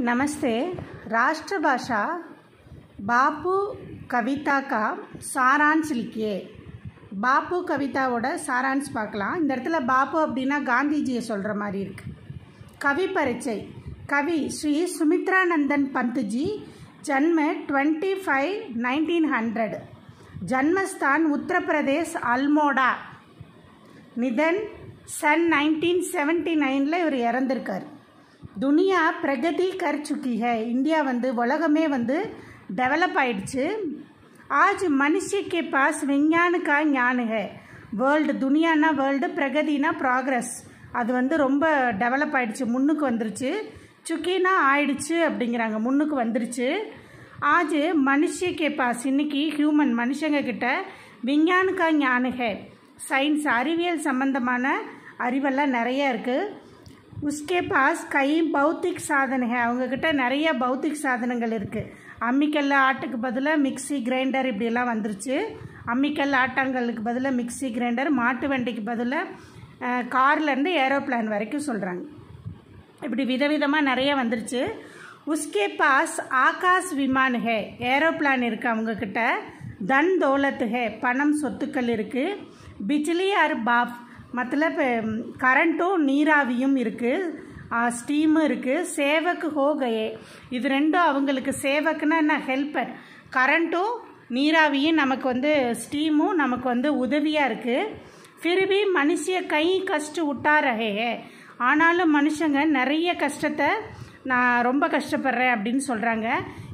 नमस्ते राष्ट्रभाषा பாப்பு கவிதா கா சாரான்ஸ் लिखिए பாப்பு கவிதாவோட சாரான்ஸ் பார்க்கலாம் இந்த இடத்துல பாப்பு அப்படின்னா காந்திஜியை சொல்கிற மாதிரி இருக்கு கவி பரீட்சை கவி ஸ்ரீ சுமித்ரானந்தன் பந்த்ஜி ஜன்ம டுவெண்ட்டி ஃபைவ் நைன்டீன் ஹண்ட்ரட் ஜன்மஸ்தான் உத்தரப்பிரதேஷ் அல்மோடா நிதன் சன் நைன்டீன் செவன்ட்டி நைனில் இவர் இறந்திருக்கார் துனியா பிரகதி கர் சுக்கி ஹே. இந்தியா வந்து உலகமே வந்து டெவலப் ஆயிடுச்சு. ஆஜ் மனுஷ கே பாஸ் விஞ்ஞானுக்கா ஞானுக வேர்ல்டு துனியானா வேர்ல்டு பிரகதினா ப்ராக்ரஸ் அது வந்து ரொம்ப டெவலப் ஆயிடுச்சு முன்னுக்கு வந்துருச்சு. சுக்கினா ஆயிடுச்சு அப்படிங்கிறாங்க முன்னுக்கு வந்துருச்சு. ஆஜ் மனுஷ கே பாஸ் இன்னைக்கு ஹியூமன் மனுஷங்க கிட்ட விஞ்ஞானுக்கா கா சயின்ஸ் அறிவியல் சம்பந்தமான அறிவெல்லாம் நிறைய இருக்குது உஸ்கே பாஸ் கை பௌத்திக் சாதனை அவங்கக்கிட்ட நிறைய பௌத்திக் சாதனங்கள் இருக்குது அம்மிக்கல் ஆட்டுக்கு பதிலாக மிக்சி கிரைண்டர் இப்படியெல்லாம் வந்துருச்சு. அம்மிக்கல் ஆட்டாங்கல்லுக்கு பதிலாக மிக்சி கிரைண்டர் மாட்டு வண்டிக்கு பதிலாக கார்லேருந்து ஏரோப்ளான் வரைக்கும் சொல்கிறாங்க இப்படி விதவிதமாக நிறைய வந்துருச்சு. உஸ்கே பாஸ் ஆகாஷ் விமான் ஹே ஏரோப்ளான் இருக்குது அவங்கக்கிட்ட தன் தௌலத் ஹே பணம் சொத்துக்கள் இருக்குது பிஜ்லி ஆர் பாஃப் மத்தலப் கரண்ட்டும் நீராவியும் இருக்குது ஸ்டீமும் இருக்குது சேவக்கு ஹோ கயே இது ரெண்டும் அவங்களுக்கு சேவக்குன்னா என்ன? ஹெல்ப்பர் கரண்ட்டும் நீராவியும் நமக்கு வந்து ஸ்டீமும் நமக்கு வந்து உதவியாக இருக்குது ஃபிர்பி மனுஷிய கை கஷ்டம் விட்டா ஆனாலும் மனுஷங்க நிறைய கஷ்டத்தை நான் ரொம்ப கஷ்டப்படுறேன் அப்படின்னு சொல்கிறாங்க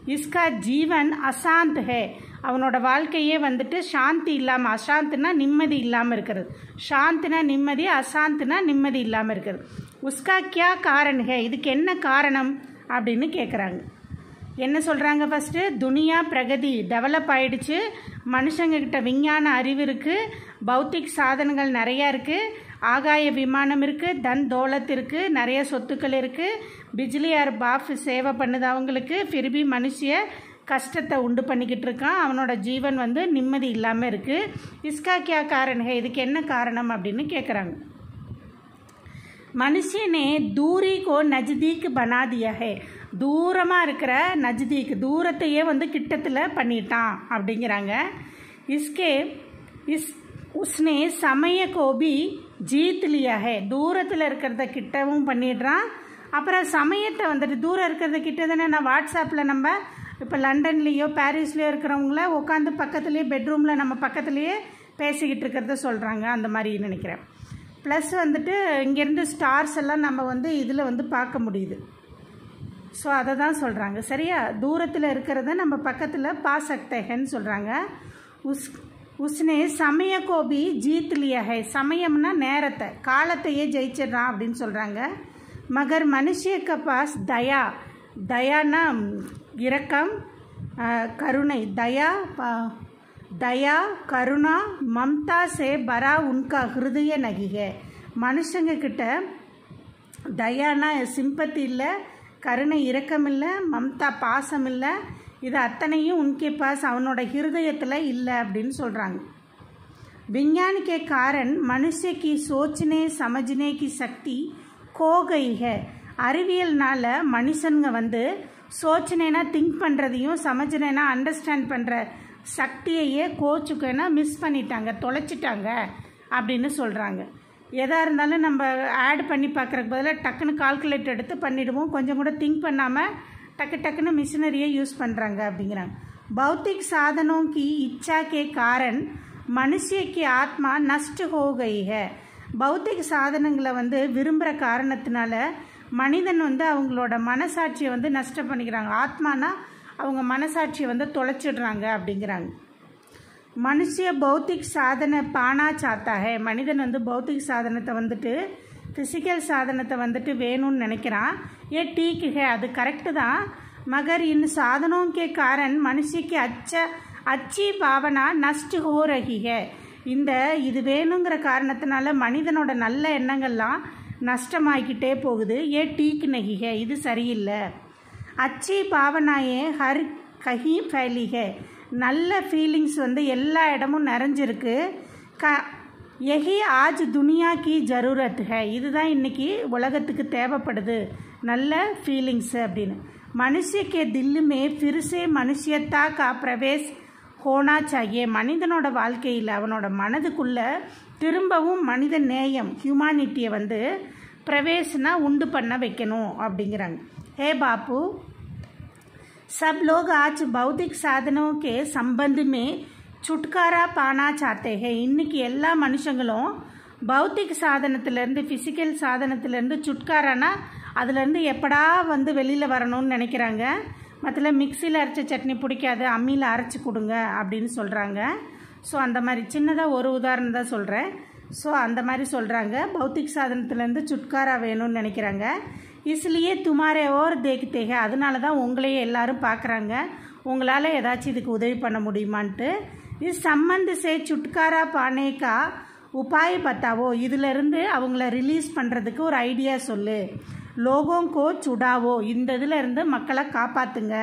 இஸ்கா ஜீவன் அசாந்த் ஹே. அவனோட வாழ்க்கையே வந்துட்டு சாந்தி இல்லாமல் அசாந்த்னா நிம்மதி இல்லாமல் இருக்கிறது. சாந்தினா நிம்மதி அசாந்த்னா நிம்மதி இல்லாமல் இருக்கிறது. உஸ்கா கியா காரண் ஹே? இதுக்கு என்ன காரணம் அப்படின்னு கேட்குறாங்க என்ன சொல்கிறாங்க ஃபஸ்ட்டு துனியா பிரகதி டெவலப் ஆகிடுச்சு மனுஷங்கக்கிட்ட விஞ்ஞான அறிவு இருக்குது பௌத்திக் சாதனங்கள் நிறையா இருக்குது ஆகாய விமானம் இருக்குது தன் தோலத் இருக்குது நிறைய சொத்துக்கள் இருக்குது பிஜ்லி ஆர் பாஃப் சேவை பண்ணுது அவங்களுக்கு ஃபிர்பி மனுஷிய கஷ்டத்தை உண்டு பண்ணிக்கிட்டு இருக்கான் அவனோட ஜீவன் வந்து நிம்மதி இல்லாமல் இருக்குது இஸ்கா கியா இதுக்கு என்ன காரணம்? அப்படின்னு கேட்குறாங்க மனுஷனே தூரி கோ நஜ்தீக் பனா தியா ஹே. தூரமாக இருக்கிற நஜ்தீக் தூரத்தையே வந்து கிட்டத்தில் பண்ணிட்டான் அப்படிங்கிறாங்க. இஸ்கே இஸ் உஸ்னே சமய கோபி ஜீத் ஹே. தூரத்தில் இருக்கிறத கிட்டவும் பண்ணிடுறான். அப்புறம் சமயத்தை வந்துட்டு தூரம் இருக்கிறத கிட்ட தானே நான் வாட்ஸ்அப்பில் நம்ம இப்போ லண்டன்லேயோ பாரிஸ்லேயோ இருக்கிறவங்கள உட்காந்து பக்கத்துலேயே பெட்ரூமில் நம்ம பக்கத்துலேயே பேசிக்கிட்டு இருக்கிறத சொல்கிறாங்க அந்த மாதிரி நினைக்கிறேன். ப்ளஸ் வந்துட்டு இங்கேருந்து ஸ்டார்ஸ் எல்லாம் நம்ம வந்து இதில் வந்து பார்க்க முடியுது. ஸோ அதை தான் சொல்கிறாங்க சரியா? தூரத்தில் இருக்கிறத நம்ம பக்கத்தில் பாசக்தேகன்னு சொல்கிறாங்க உஸ் உஸ்னே சமய கோபி ஜீத்லியகை சமயம்னா நேரத்தை காலத்தையே ஜெயிச்சிடுறான் அப்படின்னு சொல்கிறாங்க மகர் மனுஷிய கபாஸ் தயா. தயானா இரக்கம் கருணை. தயா தயா கருணா மம்தா சே பரா உன்கா ஹிருதய நகிகே மனுஷங்க கிட்ட தயானா சிம்பத்தி இல்லை கருணை இரக்கம் இல்லை மம்தா பாசம் இல்லை இது அத்தனையும் உன்கே பாஸ் அவனோட ஹிருதயத்தில் இல்லை அப்படின்னு சொல்கிறாங்க विज्ञान के कारण मनुष्य की सोचने समझने की शक्ति खो गई है அறிவியல்னால மனுஷனுங்க வந்து சோச்சனைனா திங்க் பண்ணுறதையும் சமைச்சினேனா அண்டர்ஸ்டாண்ட் பண்ணுற சக்தியையே கோச்சுக்கனா மிஸ் பண்ணிட்டாங்க தொலைச்சிட்டாங்க அப்படின்னு சொல்கிறாங்க எதாக இருந்தாலும் நம்ம ஆட் பண்ணி பார்க்குறக்கு பதிலாக டக்குன்னு கால்குலேட் எடுத்து பண்ணிவிடுவோம் கொஞ்சம் கூட திங்க் பண்ணாமல் டக்கு டக்குன்னு மிஷினரியை யூஸ் பண்ணுறாங்க அப்படிங்கிறாங்க பௌத்திக் சாதனோं की इच्छा के कारण மனுஷிய கி ஆத்மா நஷ்ட ஹோ கை ஹே பௌத்திக சாதனங்களை வந்து விரும்புகிற காரணத்தினால மனிதன் வந்து அவங்களோட மனசாட்சியை வந்து நஷ்டம் பண்ணிக்கிறாங்க ஆத்மானா அவங்க மனசாட்சியை வந்து தொலைச்சிடுறாங்க அப்படிங்கிறாங்க மனுஷிய பௌத்திக் சாதனை பானா சாத்தா ஹே மனிதன் வந்து பௌத்திக் சாதனத்தை வந்துட்டு ஃபிசிக்கல் சாதனத்தை வந்துட்டு வேணும்னு நினைக்கிறான் ஏ டீக்கு ஹே அது கரெக்டு தான் மகர் இன் சாதனோं के कारण मनुष्य की अच्छा அச்சி பாவனா நஷ்டு ஹோ ரஹி ஹே இந்த இது வேணுங்கிற காரணத்தினால மனிதனோட நல்ல எண்ணங்கள்லாம் நஷ்டமாகிக்கிட்டே போகுது ஏ டீக் நகி ஹே இது சரியில்லை அச்சி பாவனாயே ஹர் கஹி ஃபைலி ஹே நல்ல ஃபீலிங்ஸ் வந்து எல்லா இடமும் நிறைஞ்சிருக்கு க எஹி ஆஜ் துனியா கி ஜரூரத் ஹே இதுதான் இன்னைக்கு உலகத்துக்கு தேவைப்படுது நல்ல ஃபீலிங்ஸு அப்படின்னு மனுஷ கே தில்லு மே फिर से மனுஷியத்தா கா பிரவேஷ் ஹோனா சாகியே மனிதனோட வாழ்க்கையில் அவனோட மனதுக்குள்ள திரும்பவும் மனித நேயம் ஹியூமானிட்டியை வந்து பிரவேசனா உண்டு பண்ண வைக்கணும் அப்படிங்கிறாங்க ஹே பாப்பு सब लोग आज भौतिक साधनों के संबंध में छुटकारा पाना चाहते हैं இன்னைக்கு எல்லா மனுஷங்களும் பௌத்திக் சாதனத்திலேருந்து ஃபிசிக்கல் சாதனத்திலேருந்து சுட்காரானா அதுலேருந்து எப்படா வந்து வெளியில் வரணும்னு நினைக்கிறாங்க மற்ற மிக்சியில் அரைச்ச சட்னி பிடிக்காது அம்மியில் அரைச்சி கொடுங்க அப்படின்னு சொல்கிறாங்க ஸோ அந்த மாதிரி சின்னதாக ஒரு உதாரணம் தான் சொல்கிறேன் ஸோ அந்த மாதிரி சொல்கிறாங்க பௌத்திக் சாதனத்துலேருந்து சுட்காரா வேணும்னு நினைக்கிறாங்க இஸ்லியே துமாரே ஓர் தேக்கித்தேக அதனால தான் உங்களையே எல்லாரும் பார்க்குறாங்க. உங்களால் ஏதாச்சும் இதுக்கு உதவி பண்ண முடியுமான்ட்டு. இது சம்மந்த சே சுட்காரா பானேக்கா உபாய் பத்தாவோ? இதிலிருந்து அவங்கள ரிலீஸ் பண்ணுறதுக்கு ஒரு ஐடியா சொல்லு. லோகோங்கோ சுடாவோ? இந்த இதில் இருந்து மக்களை காப்பாற்றுங்க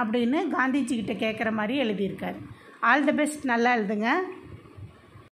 அப்படின்னு காந்திஜிக்கிட்ட கேட்குற மாதிரி எழுதியிருக்கார். ஆல் தி பெஸ்ட் நல்லா எழுதுங்க.